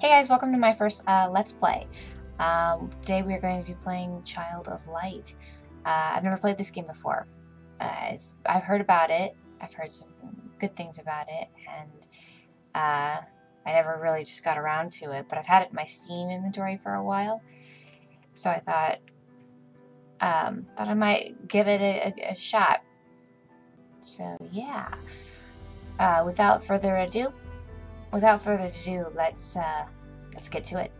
Hey guys, welcome to my first uh, Let's Play. Um, today we are going to be playing Child of Light. Uh, I've never played this game before. Uh, I've heard about it, I've heard some good things about it, and uh, I never really just got around to it, but I've had it in my Steam inventory for a while, so I thought, um, thought I might give it a, a, shot. So yeah, uh, without further ado, without further ado, let's uh, let's get to it.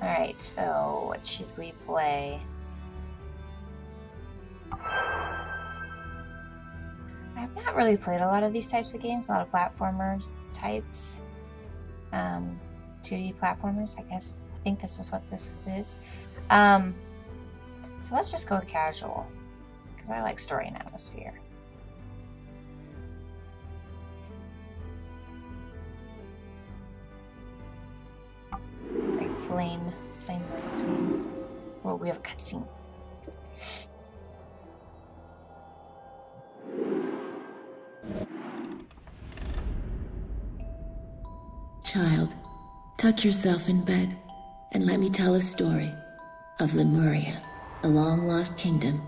Alright, so what should we play? I've not really played a lot of these types of games, a lot of platformer types. Um, 2D platformers, I guess. I think this is what this is. Um, so let's just go with casual, because I like story and atmosphere. Very plain, plain language. Well, we have a cutscene. Child, tuck yourself in bed and let me tell a story of Lemuria, a long lost kingdom,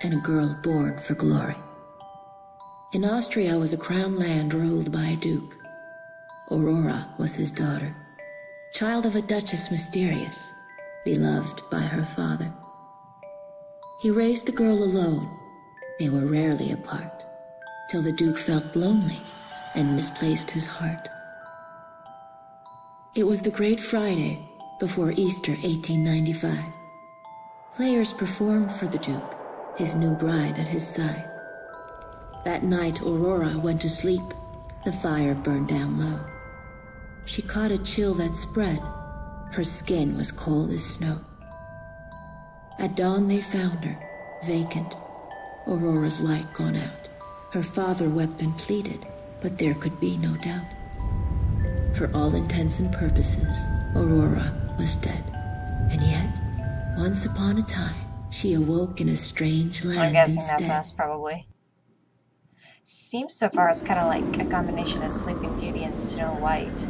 and a girl born for glory. In Austria was a crown land ruled by a duke. Aurora was his daughter, child of a duchess mysterious, beloved by her father. He raised the girl alone. They were rarely apart, till the duke felt lonely and misplaced his heart. It was the Great Friday before Easter 1895. Players performed for the Duke, his new bride at his side. That night, Aurora went to sleep. The fire burned down low. She caught a chill that spread. Her skin was cold as snow. At dawn, they found her, vacant, Aurora's light gone out. Her father wept and pleaded, but there could be no doubt. For all intents and purposes, Aurora was dead. And yet, once upon a time, she awoke in a strange land. I'm guessing instead. that's us, probably. Seems so far it's kind of like a combination of Sleeping Beauty and Snow White.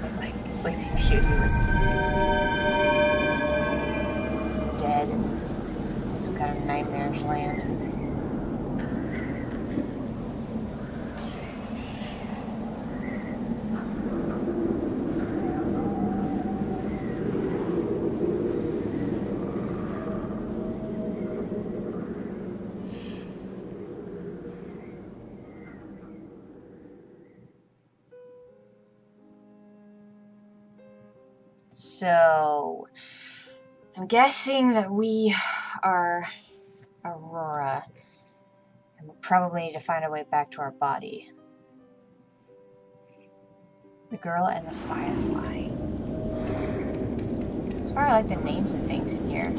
Looks like Sleeping Beauty was dead in some kind of nightmarish land. Guessing that we are Aurora, and we probably need to find a way back to our body. The girl and the firefly. As far as I like the names of things in here.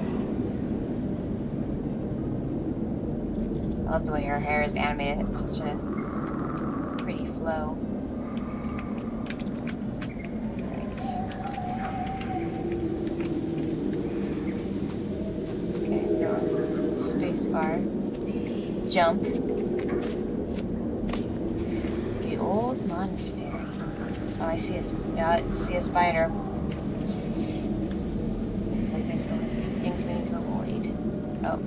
I love the way her hair is animated. It's such a pretty flow. Right. Okay, we're going space bar. Jump. The old monastery. Oh, I see a, I see a spider. Seems like there's going to be things we need to avoid. Oh.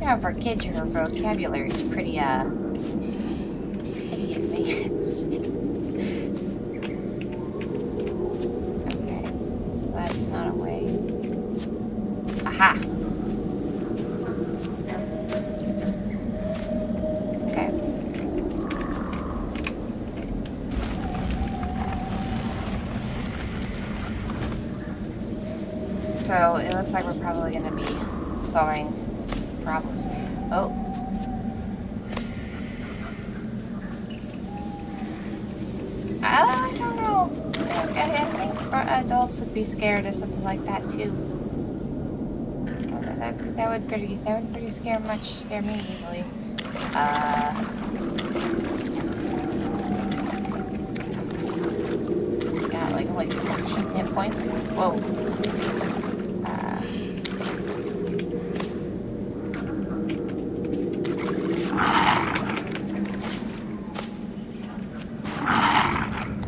You know, for a kid, your vocabulary is pretty, uh, pretty advanced. Okay, so that's not a way. Aha! Okay. So it looks like we're probably going to be solving problems. Oh. I don't know. I, think adults would be scared of something like that too. That, that would pretty that would pretty scare much scare me easily. Uh. Yeah, like like 14 hit points. Whoa. Uh,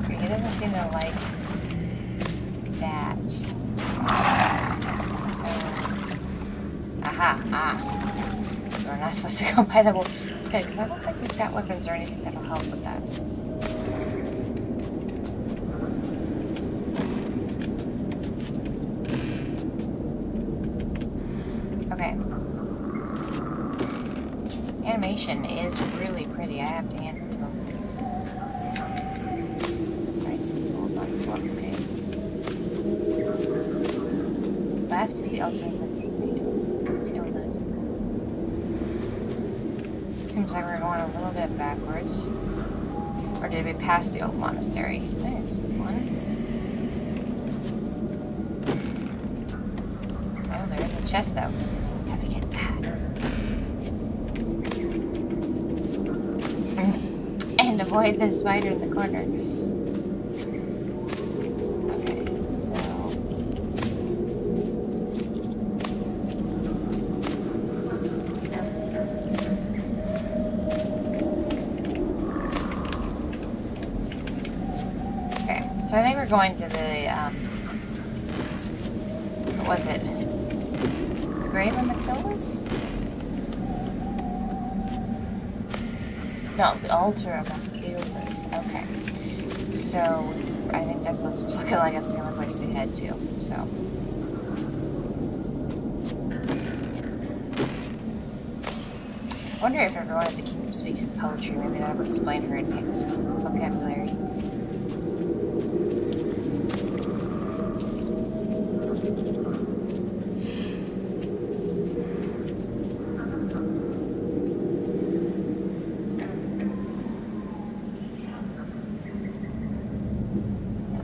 okay, he doesn't seem to like that. So, aha, ah. So we're not supposed to go by the. That's good, because I don't think we've got weapons or anything that'll help with that. Okay. Animation is really pretty, I have to hand it to him. Right to the old button block, okay. Left to the alternate with tildes. Seems like we're going a little bit backwards. Pass the old monastery? There's one. Oh, there's a chest though. Gotta get that. Mm. and avoid the spider in the corner. Okay, so. Okay, we're going to the, um, what was it? The Grave of Matilda's? No, the altar of Matilda's. Okay. So, I think that's looks looking like it's the only place to head to, so. I wonder if everyone at the kingdom speaks in poetry. Maybe that would explain her advanced vocabulary.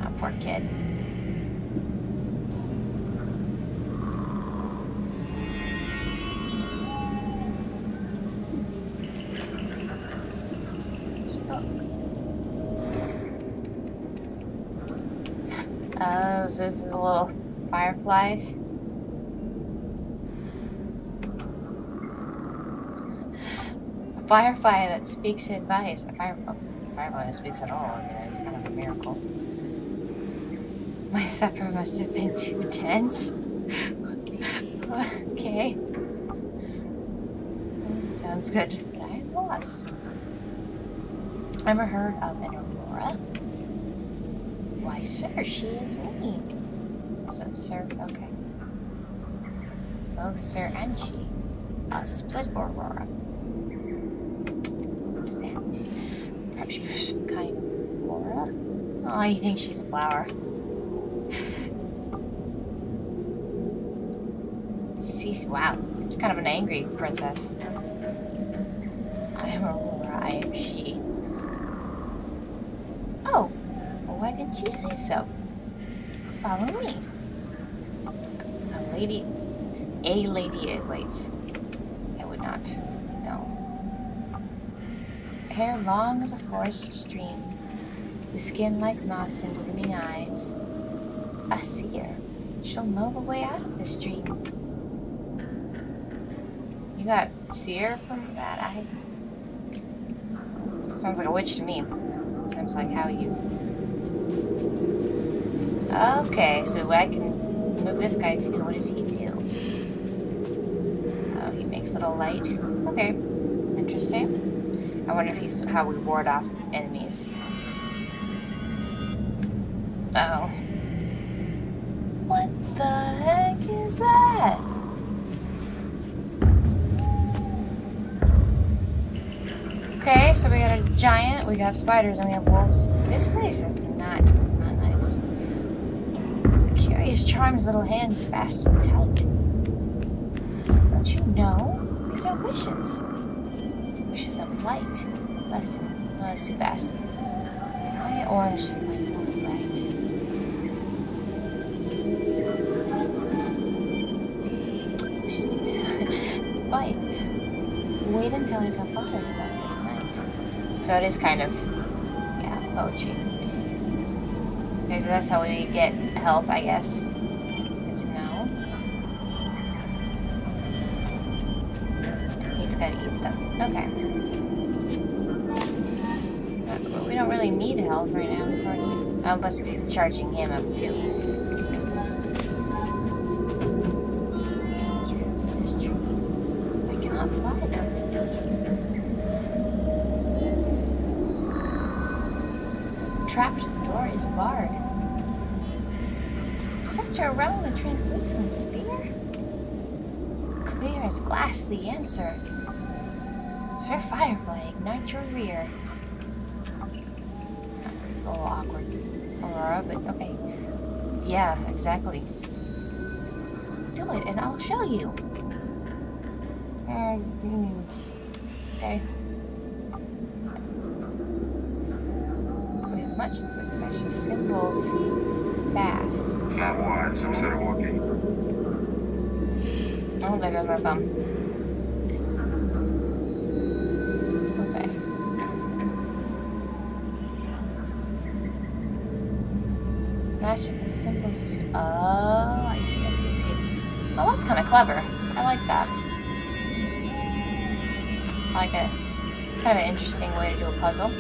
Ah, poor kid. Oh, so this is a little fireflies. A firefly that speaks advice. A fire, a firefly that speaks at all. I mean, it's kind of a miracle. My supper must have been too tense. okay. Sounds good, but I am lost. Ever heard of an aurora? Why, sir, she is me. So, sir, okay. Both sir and she. A split aurora. What is that? Perhaps you're some kind of flora? Oh, you think she's a flower. Cease, wow. She's kind of an angry princess. I am Aurora, I am she. Oh, well, why didn't you say so? Follow me. A lady, a lady awaits. I would not, no. Hair long as a forest stream, with skin like moss and gleaming eyes. A seer, she'll know the way out of the stream. Got seer from that? I sounds like a witch to me. Seems like how you. Okay, so I can move this guy too. What does he do? Oh, he makes little light. Okay, interesting. I wonder if he's how we ward off enemies. Oh. What the heck is that? Okay, so we got a giant, we got spiders, and we have wolves. This place is not, not nice. Curious charms little hands fast and tight. Don't you know? These are wishes. Wishes of light. Left in, well, that's too fast. High orange light will bright. Wishes to bite. Wait until I tell father this night. So it is kind of, yeah, poetry. Okay, so that's how we get health, I guess. Good to know. He's gotta eat them. Okay. But we don't really need health right now. Must be charging him up too. Glass, the answer. Sir Firefly, ignite your rear. A little awkward, Aurora, but okay. Yeah, exactly. Do it, and I'll show you. Um, okay. With much, with much symbols. It's not wide, so instead of walking, Oh, there goes my thumb. Okay. Matching symbols. Oh, I see, I see, I see. Well, that's kind of clever. I like that. I like it. It's kind of an interesting way to do a puzzle.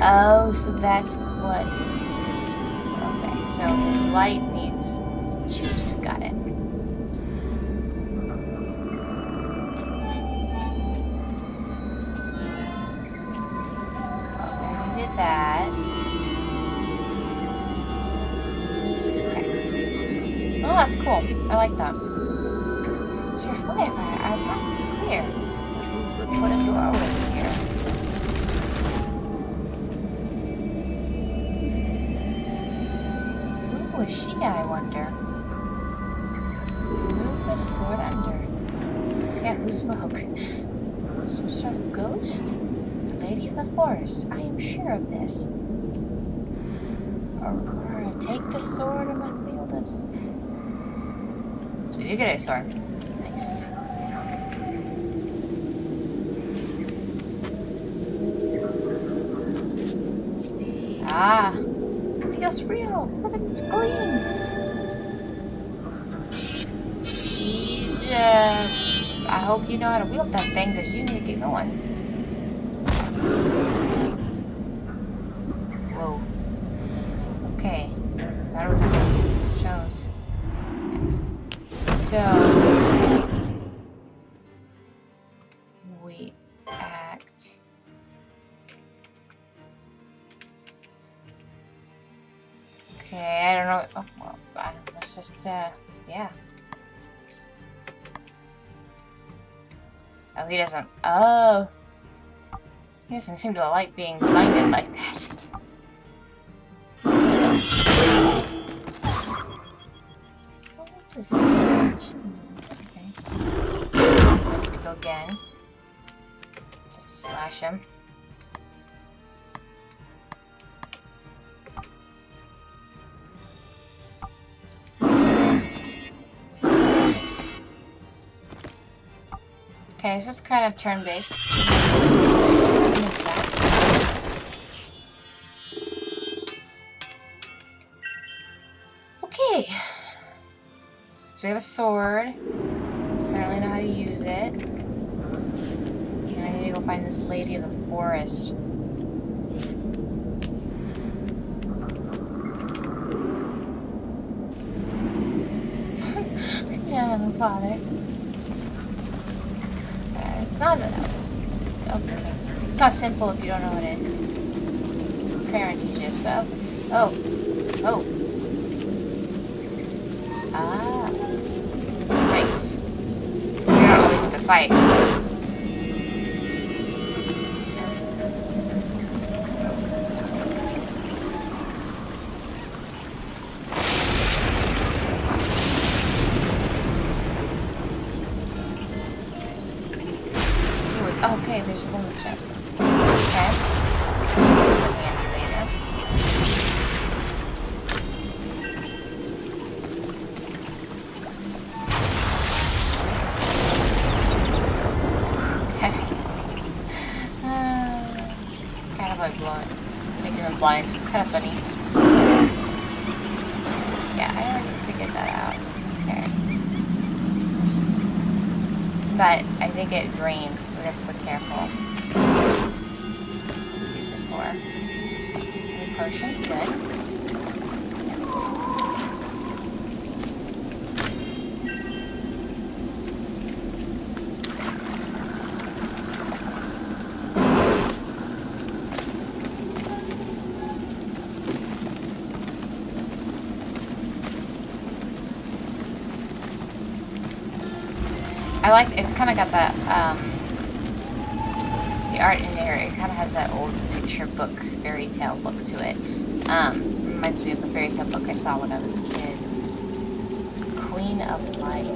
Oh, so that's what it's. Okay, so his light needs juice. Got it. That. Okay. Oh, that's cool. I like that. Sir Flavor, our path is clear. Put a door over here. Who was she, I wonder? Move the sword under. Yeah, who spoke? Some sort of ghost? The Lady of the Forest. I am sure of this. Aurora, take the sword of Mathildas. So we do get a sword. Nice. Ah, feels real. Look at its gleam. Uh, I hope you know how to wield that thing because you need to get going. Whoa. Okay. Shows? Next. So act. Okay, I don't know. Oh, well, uh, let's just, uh, yeah. Oh, he doesn't. Oh. He doesn't seem to like being blinded like that. What does this change? Okay. Go again. Let's slash him. Nice. Okay, so it's kind of turn-based. We have a sword. Apparently know how to use it. Now I need to go find this lady of the forest. yeah, my father. Uh, it's not that. Okay. It's not simple if you don't know what it. Parent teaches, but oh, oh, ah, So you don't to fight. So It drains, so we have to be careful. Use it for. New potion, good. I like, it's kind of got that, um, the art in there, it kind of has that old picture book fairy tale look to it. Um, reminds me of a fairy tale book I saw when I was a kid. Queen of Light.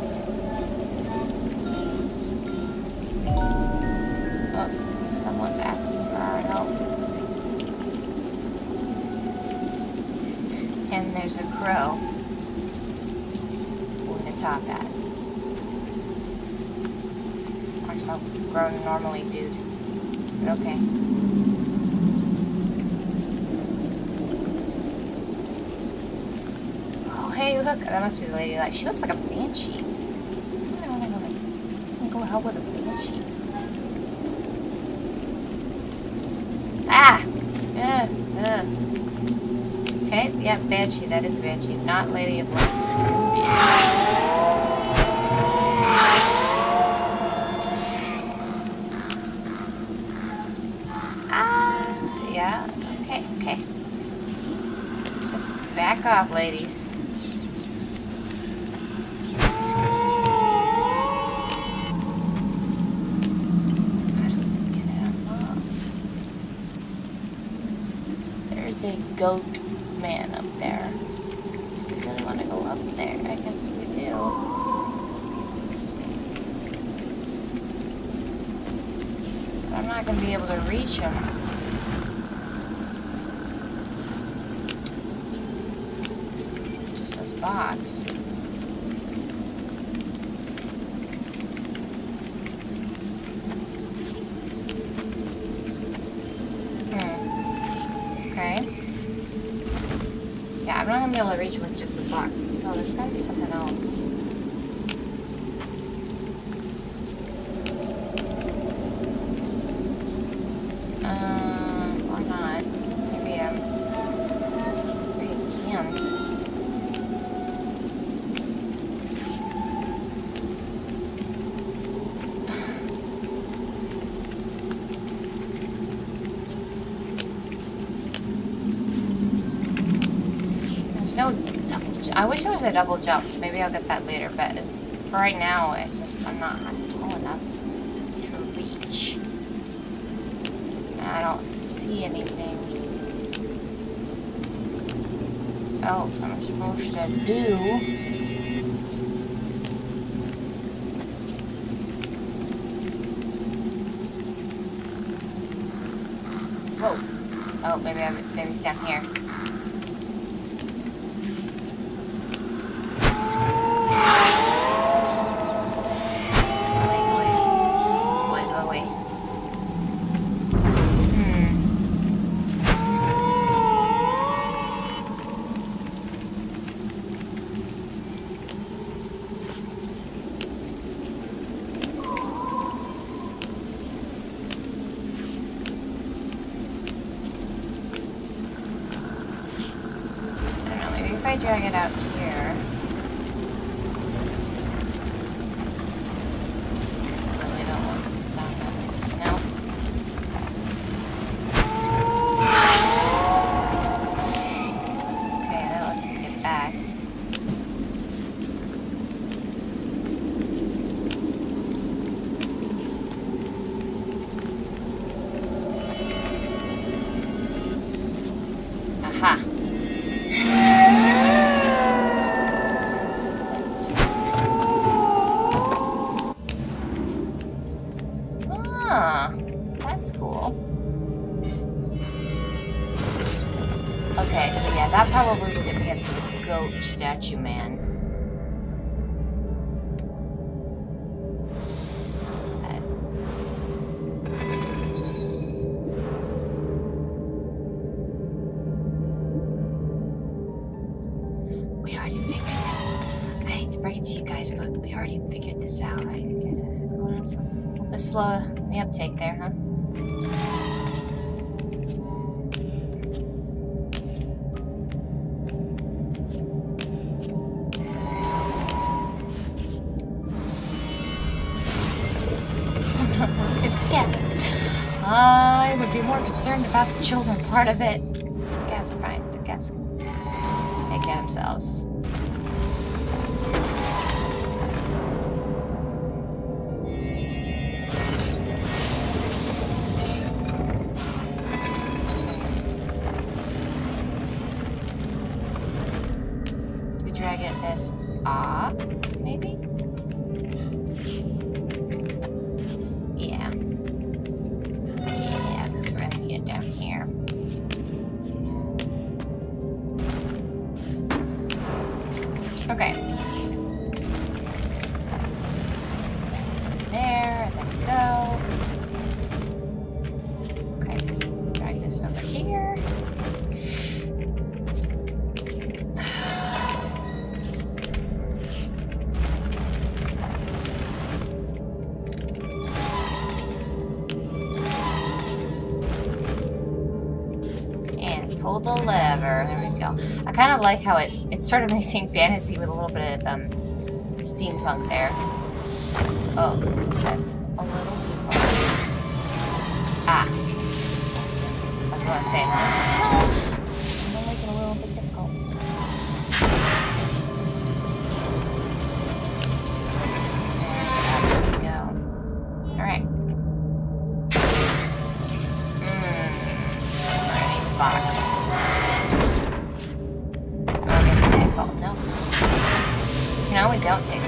Oh, someone's asking for our help. And there's a crow with a top hat. So grown normally, dude. But okay. Oh, hey, look. That must be the lady. Like, she looks like a banshee. I want to go, like, go help with a banshee. Ah! Uh, uh. Okay, yeah, banshee. That is banshee. Not lady of light. Off, ladies. There's a goat man up there. Do we really want to go up there? I guess we do. I'm not going to be able to reach him. Box. Hmm. Okay. Yeah, I'm not gonna be able to reach with just the box, so there's gotta be something else. I wish it was a double jump. Maybe I'll get that later, but for right now, it's just, I'm not tall enough to reach. I don't see anything else I'm supposed to do. Whoa. Oh, maybe I'm, maybe it's down here. It out. Statue man. It. Kind of like how it's it's sort of mixing fantasy with a little bit of um, steampunk there. Oh, that's a little too far. Ah, I was gonna say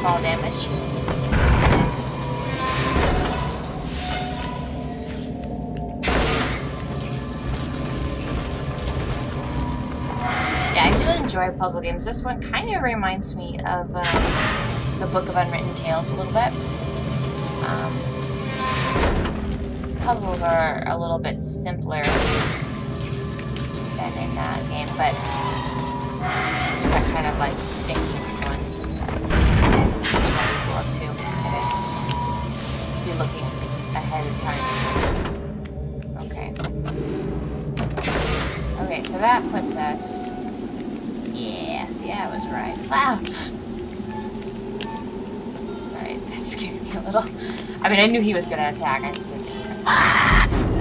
fall damage. Yeah, I do enjoy puzzle games. This one kind of reminds me of um, the Book of Unwritten Tales a little bit. Um, puzzles are a little bit simpler than in that game, but just that kind of like thinking to? Kind be looking ahead of time. Okay. Okay, so that puts us. Yes, yeah, I was right. Wow. Alright, that scared me a little. I mean, I knew he was gonna attack. I just didn't. Damn,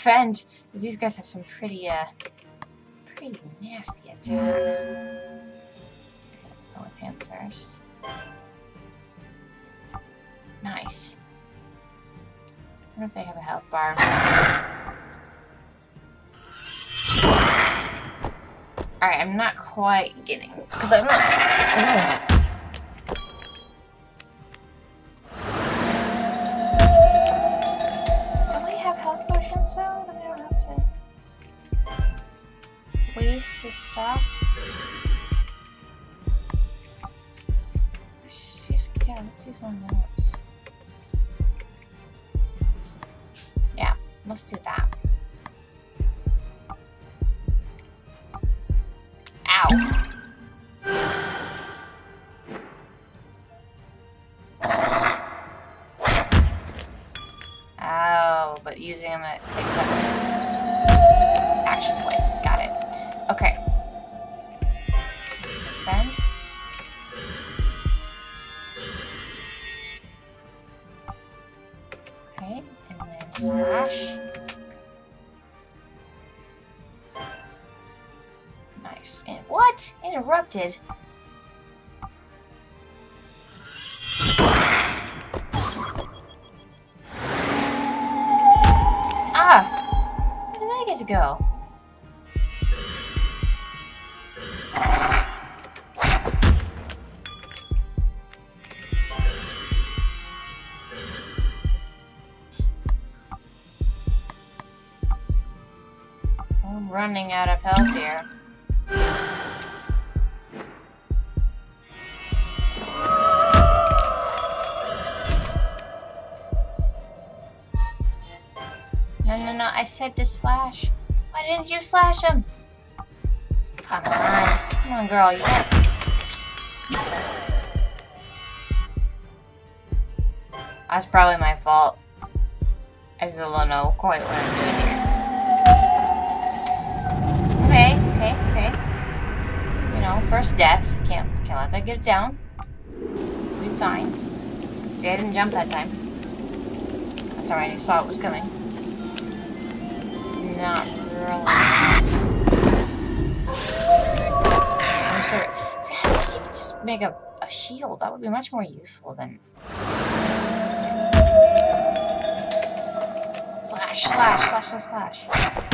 defend, because these guys have some pretty, uh, pretty nasty attacks. Go with him first. Nice. I wonder if they have a health bar. Alright, I'm not quite getting, because I'm not... Ugh. Action point. Got it. Okay. Let's defend. Okay, and then slash. Nice. And what? Interrupted. I said to slash. Why didn't you slash him? Come on. Come on, girl. You got... That's probably my fault. I still don't know quite what I'm doing here. Okay, okay, okay. You know, first death. Can't can't let that get down. Be fine. See, I didn't jump that time. That's alright, I saw it was coming. Not really. I'm sorry. See, I wish you could just make a, a shield. That would be much more useful than just slash, slash, slash, slash, slash.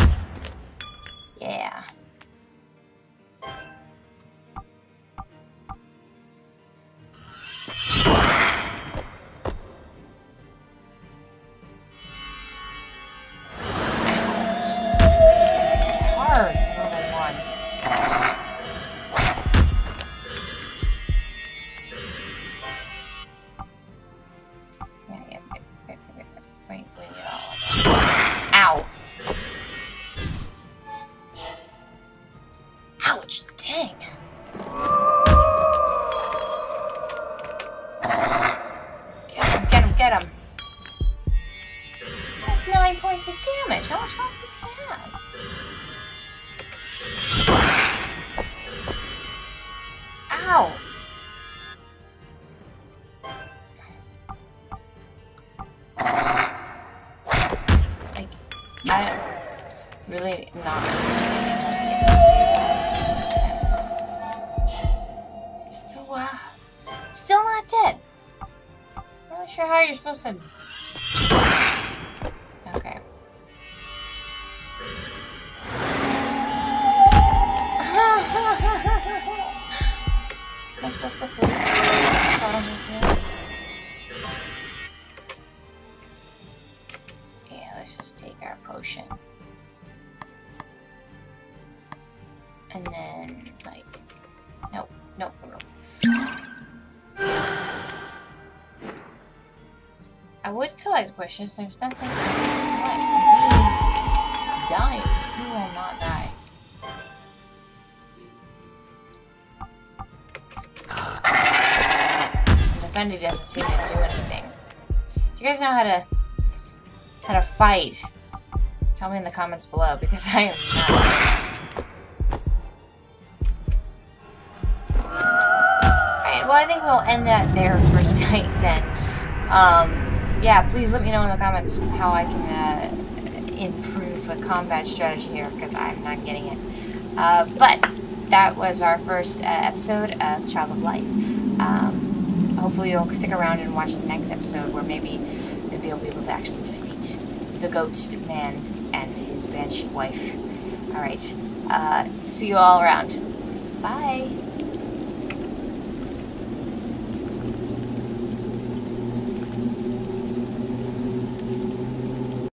Like, I really not understanding how dude is still, uh, still not dead. Not really sure how you're supposed to. Okay. Am I supposed to flee? There's nothing else to collect. And he dying. He will not die. The Fendi doesn't seem to do anything. Do you guys know how to how to fight? Tell me in the comments below because I am not. Well I think we'll end that there for tonight then. Um, yeah, please let me know in the comments how I can uh, improve the combat strategy here because I'm not getting it. Uh, but that was our first uh, episode of Child of Light. Um, hopefully you'll stick around and watch the next episode where maybe maybe you'll be able to actually defeat the ghost man and his banshee wife. Alright, uh, see you all around. Bye!